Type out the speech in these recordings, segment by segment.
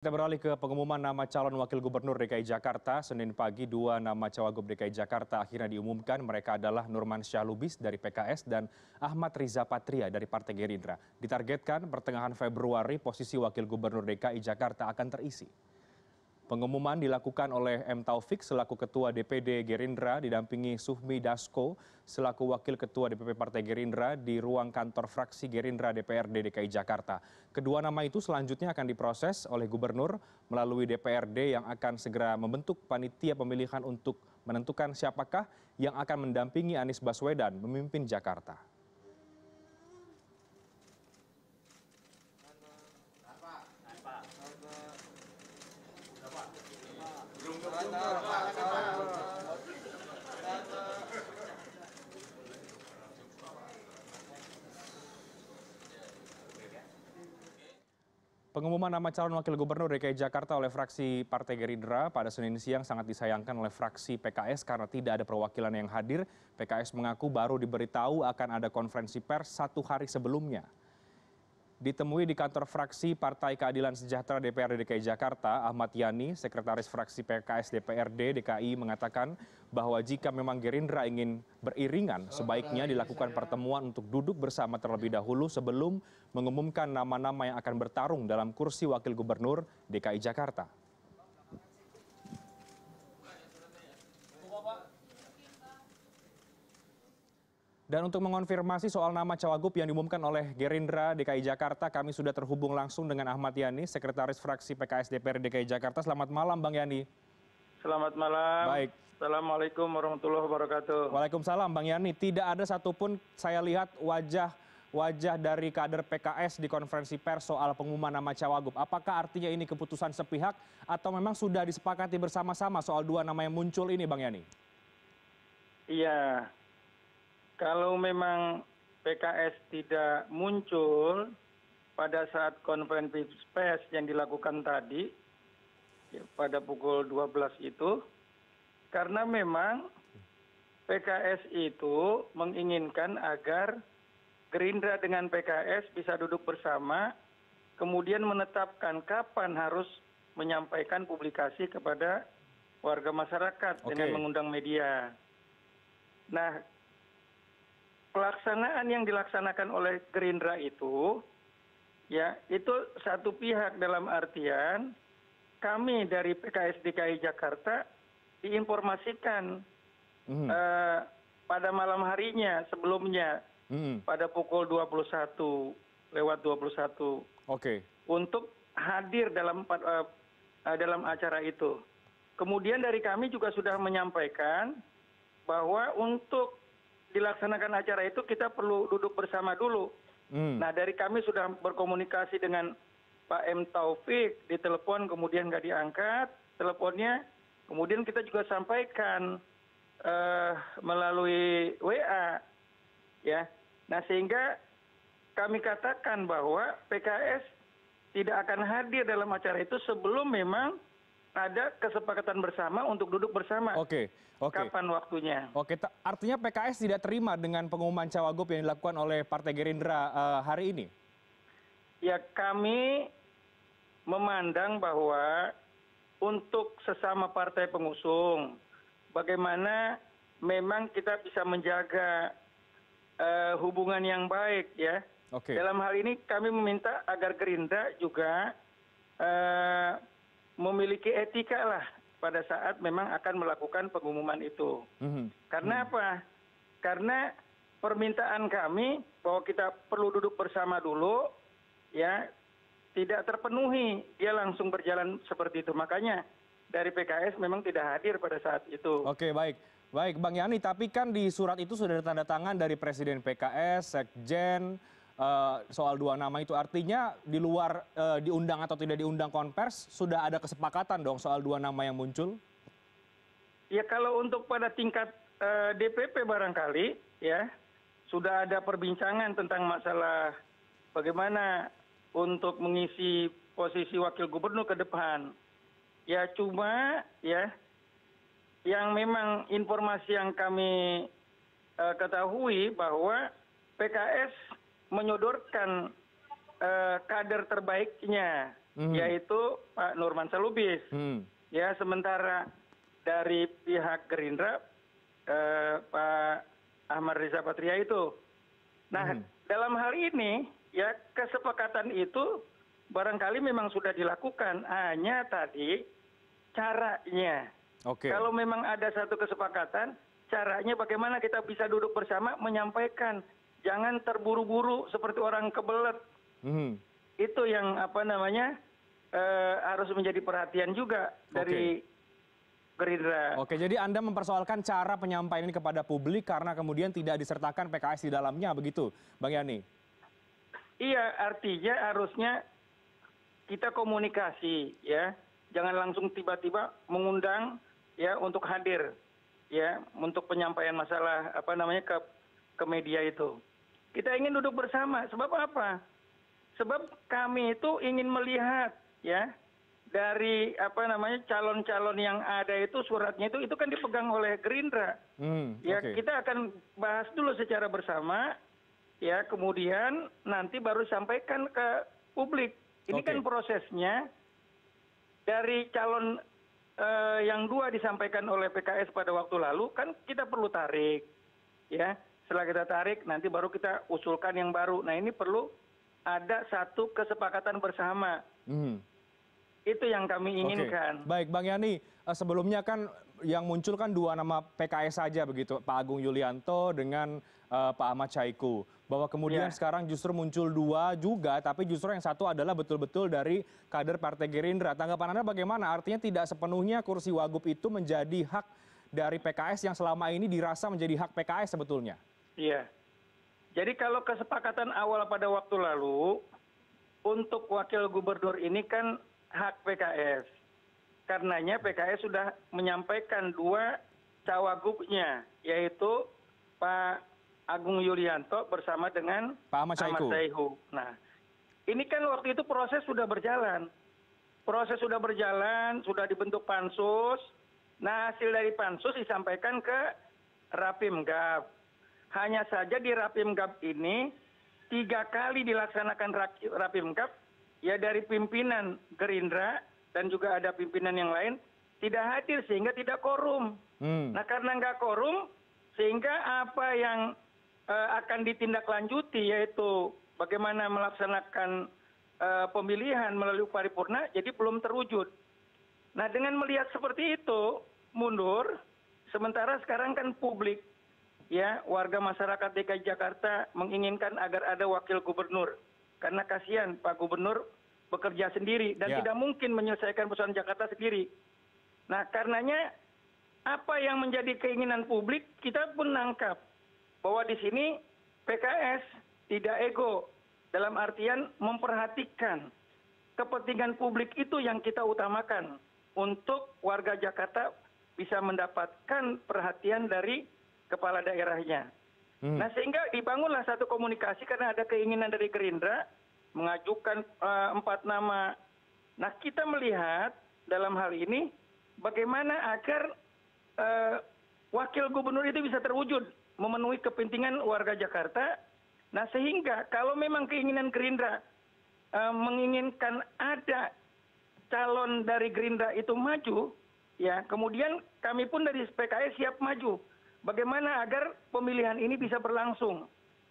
kita beralih ke pengumuman nama calon wakil gubernur dki jakarta. Senin pagi dua nama cawagup dki jakarta akhirnya diumumkan. Mereka adalah nurman syahlubis dari pks dan ahmad riza patria dari partai gerindra. Ditargetkan pertengahan februari posisi wakil gubernur dki jakarta akan terisi pengumuman dilakukan oleh m. Taufik selaku ketua dpd gerindra didampingi suhmi dasko selaku wakil ketua dpp partai gerindra di ruang kantor fraksi gerindra dprd dki jakarta. Kedua nama itu selanjutnya akan diproses oleh gubernur melalui dprd yang akan segera membentuk panitia pemilihan untuk menentukan siapakah yang akan mendampingi anies baswedan memimpin jakarta pengumuman nama calon wakil gubernur dki jakarta oleh fraksi partai gerindra pada senin siang sangat disayangkan oleh fraksi pks karena tidak ada perwakilan yang hadir. Pks mengaku baru diberitahu akan ada konferensi pers satu hari sebelumnya ditemui di kantor fraksi partai keadilan sejahtera dprd dki jakarta ahmad yani sekretaris fraksi pks dprd dki mengatakan bahwa jika memang gerindra ingin beriringan sebaiknya dilakukan pertemuan untuk duduk bersama terlebih dahulu sebelum mengumumkan nama nama yang akan bertarung dalam kursi wakil gubernur dki jakarta dan untuk mengonfirmasi soal nama cawagup yang diumumkan oleh gerindra dki jakarta kami sudah terhubung langsung dengan ahmad yani sekretaris fraksi pks dprd dki jakarta selamat malam bang yani Selamat malam. Baik. Assalamualaikum warahmatullahi wabarakatuh. Waalaikumsalam Bang Yani. Tidak ada satupun saya lihat wajah wajah dari kader PKS di konferensi pers soal pengumuman nama cawagup. Apakah artinya ini keputusan sepihak atau memang sudah disepakati bersama-sama soal dua nama yang muncul ini Bang Yani? Iya. Kalau memang PKS tidak muncul pada saat konferensi pers yang dilakukan tadi ya, pada pukul 12 itu karena memang PKS itu menginginkan agar Gerindra dengan PKS bisa duduk bersama kemudian menetapkan kapan harus menyampaikan publikasi kepada warga masyarakat Oke. dengan mengundang media. Nah, pelaksanaan yang dilaksanakan oleh Gerindra itu ya itu satu pihak dalam artian kami dari PKS DKI Jakarta diinformasikan Mhm. eh, pada malam harinya sebelumnya Mhm. pada pukul 21 lewat 21 Oke. untuk hadir dalam eh, eh, dalam acara itu. Kemudian dari kami juga sudah menyampaikan bahwa untuk dilaksanakan acara itu kita perlu duduk bersama dulu. Mhm. Nah dari kami sudah berkomunikasi dengan Pak M Taufik di telepon kemudian nggak diangkat teleponnya. Kemudian kita juga sampaikan eh, melalui WA, ya. Nah sehingga kami katakan bahwa PKS tidak akan hadir dalam acara itu sebelum memang ada kesepakatan bersama untuk duduk bersama. Oke. Oke. Kapan waktunya? Oke, artinya PKS tidak terima dengan pengumuman cawagup yang dilakukan oleh Partai Gerindra eh, hari ini. Ya kami memandang bahwa untuk sesama partai pengusung, bagaimana memang kita bisa menjaga eh, hubungan yang baik ya. Oke. Dalam hal ini kami meminta agar Gerindra juga eh, memiliki etika lah pada saat memang akan melakukan pengumuman itu. Mhm. Karena apa? Karena permintaan kami bahwa kita perlu duduk bersama dulu, ya tidak terpenuhi, dia langsung berjalan seperti itu. Makanya dari PKS memang tidak hadir pada saat itu. Oke, baik. Baik, Bang Yani, tapi kan di surat itu sudah ada tanda tangan dari Presiden PKS, Sekjen, soal dua nama itu. Artinya di luar eh, diundang atau tidak diundang konvers, sudah ada kesepakatan dong soal dua nama yang muncul? Ya kalau untuk pada tingkat eh, DPP barangkali ya sudah ada perbincangan tentang masalah bagaimana untuk mengisi posisi wakil gubernur ke depan. Ya cuma ya yang memang informasi yang kami eh, ketahui bahwa PKS menyodorkan eh, kader terbaiknya Mhm. yaitu Pak Nurman Salubis. Hmm. Ya, sementara dari pihak Gerindra eh, Pak Ahmad Riza Patria itu. Nah, Mhm. dalam hal ini ya kesepakatan itu barangkali memang sudah dilakukan, hanya tadi caranya. Oke. Kalau memang ada satu kesepakatan, caranya bagaimana kita bisa duduk bersama menyampaikan. Jangan terburu-buru seperti orang kebelet. Mhm. Itu yang apa namanya eh, harus menjadi perhatian juga dari Gerindra. Oke, jadi Anda mempersoalkan cara penyampaian ini kepada publik karena kemudian tidak disertakan PKS di dalamnya, begitu, Bang Yani? Iya, artinya harusnya kita komunikasi ya. Jangan langsung tiba-tiba mengundang ya untuk hadir ya untuk penyampaian masalah apa namanya ke ke media itu. Kita ingin duduk bersama. Sebab apa? Sebab kami itu ingin melihat ya dari apa namanya calon-calon yang ada itu suratnya itu itu kan dipegang oleh Gerindra. Hmm, Ya, oke. kita akan bahas dulu secara bersama, ya, kemudian nanti baru sampaikan ke publik. Ini Oke. kan prosesnya dari calon eh, yang dua disampaikan oleh PKS pada waktu lalu, kan kita perlu tarik, ya. Setelah kita tarik, nanti baru kita usulkan yang baru. Nah, ini perlu ada satu kesepakatan bersama. Mhm. Itu yang kami Oke. inginkan. Baik, Bang Yani, eh, sebelumnya kan yang muncul kan dua nama PKS saja begitu, Pak Agung Yulianto dengan eh, Pak Ahmad Syaiqo. Bahwa kemudian Ya. sekarang justru muncul dua juga, tapi justru yang satu adalah betul-betul dari kader Partai Gerindra. Tanggapan Anda bagaimana? Artinya tidak sepenuhnya kursi Wagub itu menjadi hak dari PKS yang selama ini dirasa menjadi hak PKS sebetulnya. Iya. Jadi kalau kesepakatan awal pada waktu lalu untuk wakil gubernur ini kan hak PKS. Karenanya PKS sudah menyampaikan dua cawagupnya, yaitu Pak Agung Yulianto bersama dengan Pak Ahmad Syaiqo. Saihu. Nah, ini kan waktu itu proses sudah berjalan. Proses sudah berjalan, sudah dibentuk pansus. Nah, hasil dari pansus disampaikan ke Rapim Gap. Hanya saja di Rapim Gap ini tiga kali dilaksanakan Rapim Gap, ya dari pimpinan Gerindra dan juga ada pimpinan yang lain tidak hadir sehingga tidak korum. Hmm. Nah karena nggak korum, sehingga apa yang eh, akan ditindaklanjuti yaitu bagaimana melaksanakan eh, pemilihan melalui paripurna, jadi belum terwujud. Nah dengan melihat seperti itu mundur, sementara sekarang kan publik ya warga masyarakat DKI Jakarta menginginkan agar ada wakil gubernur karena kasihan Pak Gubernur bekerja sendiri dan Ya. tidak mungkin menyelesaikan persoalan Jakarta sendiri. Nah, karenanya apa yang menjadi keinginan publik kita pun nangkap bahwa di sini PKS tidak ego dalam artian memperhatikan kepentingan publik itu yang kita utamakan untuk warga Jakarta bisa mendapatkan perhatian dari kepala daerahnya. Hmm. Nah sehingga dibangunlah satu komunikasi karena ada keinginan dari Gerindra mengajukan eh, empat nama. Nah kita melihat dalam hal ini bagaimana agar eh, wakil gubernur itu bisa terwujud memenuhi kepentingan warga Jakarta. Nah sehingga kalau memang keinginan Gerindra eh, menginginkan ada calon dari Gerindra itu maju, ya kemudian kami pun dari PKS siap maju. Bagaimana agar pemilihan ini bisa berlangsung?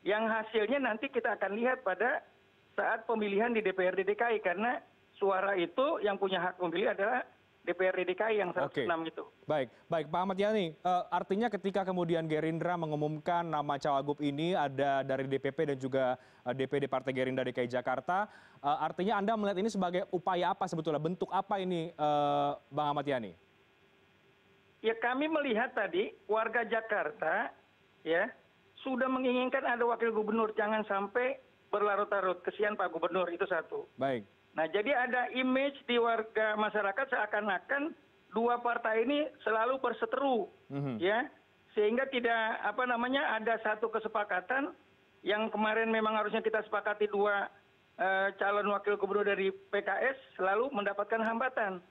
Yang hasilnya nanti kita akan lihat pada saat pemilihan di DPRD DKI karena suara itu yang punya hak memilih adalah DPRD DKI yang 106 Oke. itu. Baik, baik Pak Ahmad Yani, eh, artinya ketika kemudian Gerindra mengumumkan nama cawagup ini ada dari DPP dan juga eh, DPD Partai Gerindra DKI Jakarta, eh, artinya Anda melihat ini sebagai upaya apa sebetulnya, bentuk apa ini eh, Bang Ahmad Yani? Ya kami melihat tadi warga Jakarta ya sudah menginginkan ada wakil gubernur jangan sampai berlarut-larut kesian Pak Gubernur itu satu. Baik, Nah, jadi ada image di warga masyarakat seakan-akan dua partai ini selalu berseteru, Mhm. ya, sehingga tidak apa namanya ada satu kesepakatan yang kemarin memang harusnya kita sepakati dua eh, calon wakil gubernur dari PKS selalu mendapatkan hambatan.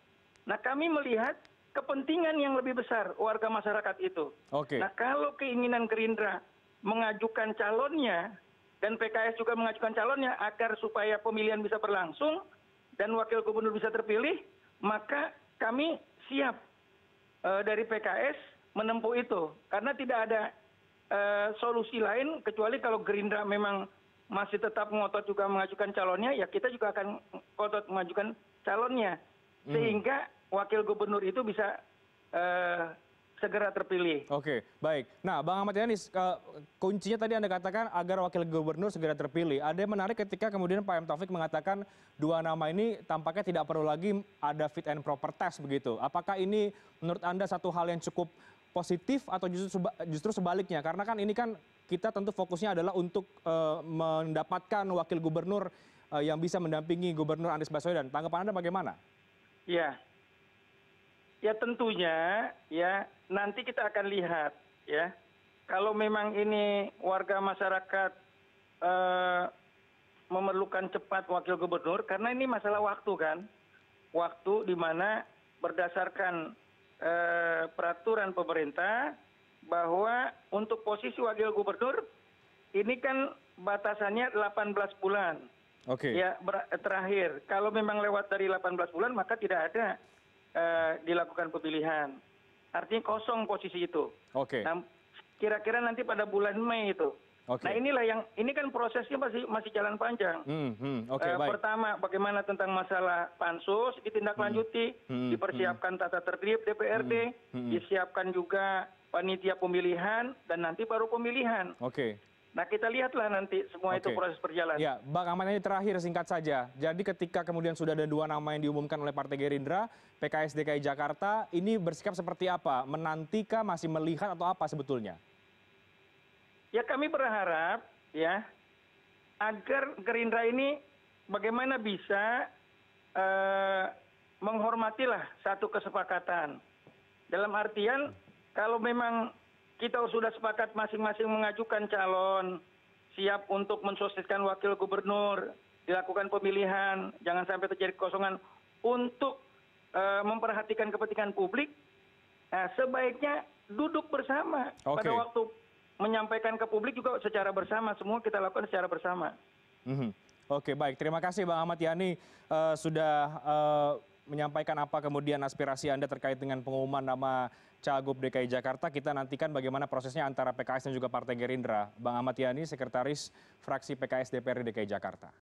Nah, kami melihat kepentingan yang lebih besar warga masyarakat itu. oke. Nah, kalau keinginan Gerindra mengajukan calonnya dan PKS juga mengajukan calonnya agar supaya pemilihan bisa berlangsung, dan wakil gubernur bisa terpilih, maka kami siap uh, dari PKS menempuh itu. Karena tidak ada uh, solusi lain kecuali kalau Gerindra memang masih tetap ngotot juga mengajukan calonnya, ya kita juga akan ngotot mengajukan calonnya. Hmm. Sehingga wakil gubernur itu bisa uh, segera terpilih. Oke, baik. Nah, Bang Ahmad Yanis, kuncinya tadi Anda katakan agar wakil gubernur segera terpilih. Ada yang menarik ketika kemudian Pak M. Taufik mengatakan dua nama ini tampaknya tidak perlu lagi ada fit and proper test begitu. Apakah ini menurut Anda satu hal yang cukup positif atau justru justru sebaliknya? Karena kan ini kan kita tentu fokusnya adalah untuk uh, mendapatkan wakil gubernur uh, yang bisa mendampingi Gubernur Anies Baswedan. Tanggapan Anda bagaimana? Ya, ya tentunya ya nanti kita akan lihat ya kalau memang ini warga masyarakat eh, memerlukan cepat wakil gubernur karena ini masalah waktu kan waktu di mana berdasarkan eh, peraturan pemerintah bahwa untuk posisi wakil gubernur ini kan batasannya 18 bulan. Oke. Okay. Ya terakhir kalau memang lewat dari 18 bulan maka tidak ada dilakukan pemilihan. Artinya kosong posisi itu. Oke. Nah kira kira nanti pada bulan mei itu. Nah inilah yang ini kan prosesnya masih masih jalan panjang. Hmm, hmm, eh, pertama bagaimana tentang masalah pansus ditindaklanjuti hmm, hmm, dipersiapkan tata tertib dprd disiapkan juga panitia pemilihan dan nanti baru pemilihan. Oke nah kita lihatlah nanti semua itu proses berjalan ya bang ahmad ini terakhir singkat saja. Jadi ketika kemudian sudah ada dua nama yang diumumkan oleh partai gerindra pks dki jakarta ini bersikap seperti apa? Menantikah masih melihat atau apa sebetulnya? Ya kami berharap ya agar gerindra ini bagaimana bisa uh, menghormatilah satu kesepakatan. Dalam artian kalau memang kita sudah sepakat masing masing mengajukan calon. Siap untuk mensukseskan wakil gubernur. Dilakukan pemilihan. Jangan sampai terjadi kekosongan. Untuk uh, memperhatikan kepentingan publik nah, sebaiknya duduk bersama. Okay. pada waktu menyampaikan ke publik juga secara bersama. Semua kita lakukan secara bersama. Mm -hmm. Oke okay, baik. Terima kasih Bang Ahmad Yani uh, sudah uh, menyampaikan apa kemudian aspirasi Anda terkait dengan pengumuman nama Cagup DKI Jakarta. Kita nantikan bagaimana prosesnya antara PKS dan juga Partai Gerindra. Bang Ahmad Yani, Sekretaris Fraksi PKS DPRD DKI Jakarta.